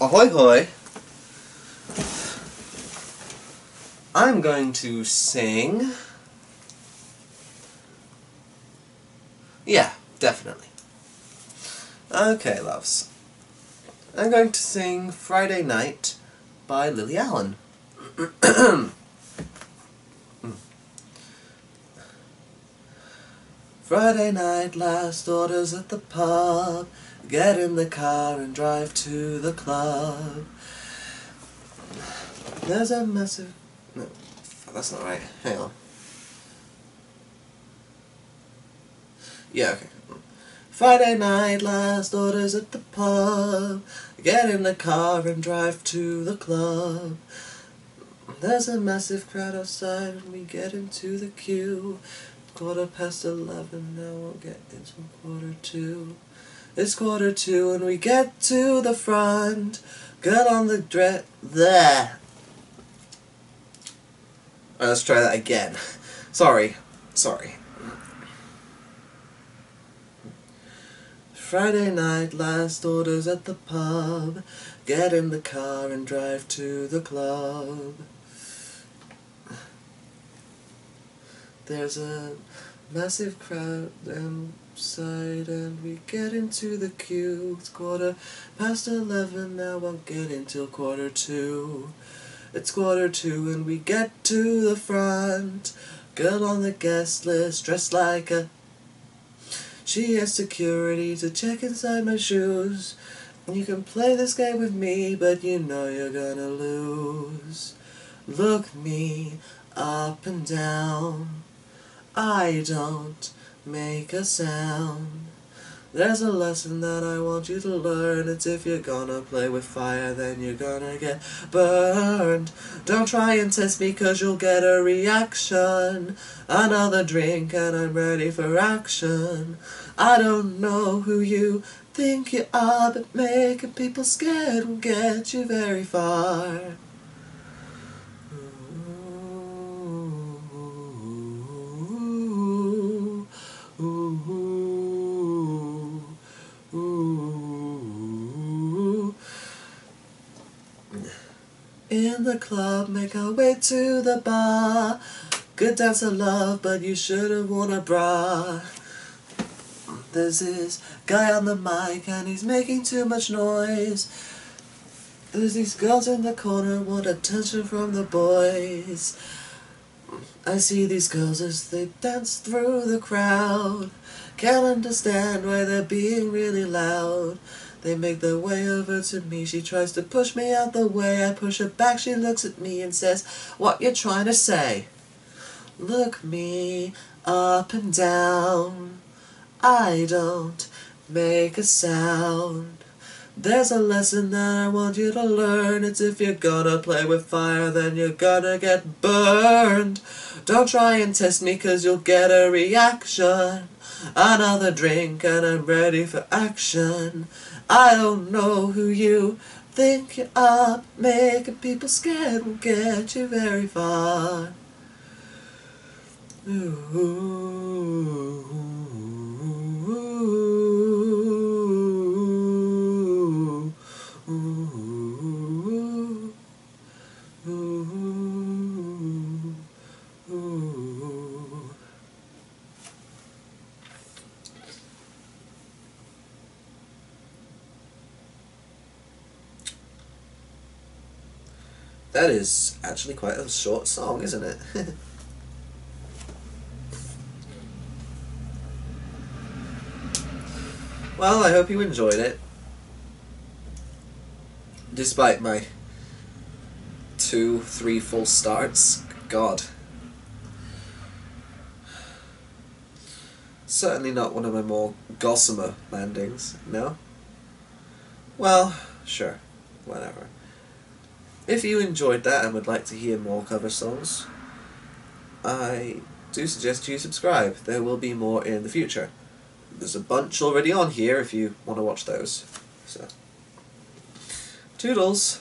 ahoy hoy. I'm going to sing. Yeah, definitely. Okay, loves. I'm going to sing Friday Night by Lily Allen. Friday night, last orders at the pub. Get in the car and drive to the club. There's a massive. No, that's not right. Hang on. Yeah, okay. Friday night, last orders at the pub. Get in the car and drive to the club. There's a massive crowd outside when we get into the queue. Quarter past eleven, now we'll get until quarter two. It's quarter two and we get to the front. Get on the dress. There. Right, let's try that again. Sorry. Sorry. Friday night, last orders at the pub. Get in the car and drive to the club. There's a massive crowd outside and we get into the queue. It's quarter past eleven, now won't get until quarter two. It's quarter two and we get to the front. Girl on the guest list, dressed like a she has security to check inside my shoes. You can play this game with me, but you know you're gonna lose. Look me up and down. I don't make a sound. There's a lesson that I want you to learn. It's if you're gonna play with fire, then you're gonna get burned. Don't try and test me, cause you'll get a reaction. Another drink, and I'm ready for action. I don't know who you think you are, but making people scared won't get you very far. In the club, make our way to the bar. Good dance of love, but you should have worn a bra. There's this guy on the mic, and he's making too much noise. There's these girls in the corner, want attention from the boys. I see these girls as they dance through the crowd. Can't understand why they're being really loud. They make their way over to me. She tries to push me out the way. I push her back. She looks at me and says, What you trying to say? Look me up and down. I don't make a sound. There's a lesson that I want you to learn. It's if you're gonna play with fire, then you're gonna get burned. Don't try and test me, cause you'll get a reaction. Another drink, and I'm ready for action. I don't know who you think you are. Making people scared won't get you very far. Ooh. That is actually quite a short song, isn't it? well, I hope you enjoyed it. Despite my two, three full starts. God. Certainly not one of my more gossamer landings, no? Well, sure, whatever. If you enjoyed that and would like to hear more cover songs, I do suggest you subscribe. There will be more in the future. There's a bunch already on here if you want to watch those. So, toodles!